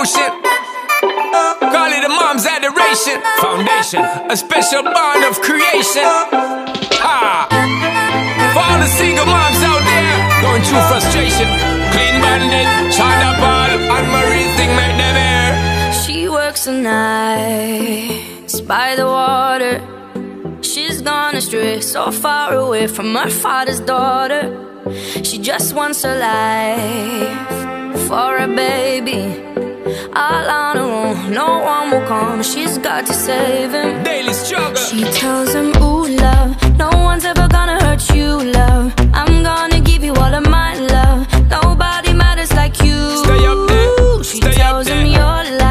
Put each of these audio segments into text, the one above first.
emotion. Call it a mom's adoration. Foundation, a special bond of creation. Ah. For all the single moms out there going through frustration. Clean Bandit, China Ball, Anne-Marie thing make them air. She works the nights by the water. She's gone astray, so far away from her father's daughter. She just wants a life for a baby. All on her own, no one will come. She's got to save him. Daily struggle. She tells him, Ooh, love, no one's ever gonna hurt you, love. I'm gonna give you all of my love. Nobody matters like you. Stay up there. She Stay up tells there. him your life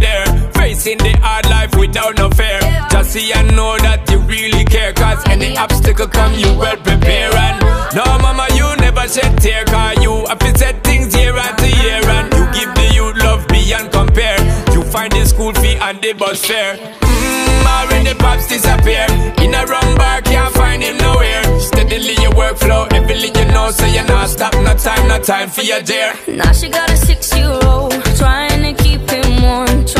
there? Facing the hard life without no fear. Just see and know that you really care. Cause any obstacle come, you well prepare. And no, mama, you never shed tear. Cause you have to set things year after year. And you give the youth love beyond compare. You find the school fee and the bus fare. Mmm, already pops disappear. In a wrong bar, can't find him nowhere. Steadily your workflow, everything you know, so you're not stop. No time, no time for your dear. Now she got a six-year-old Trying to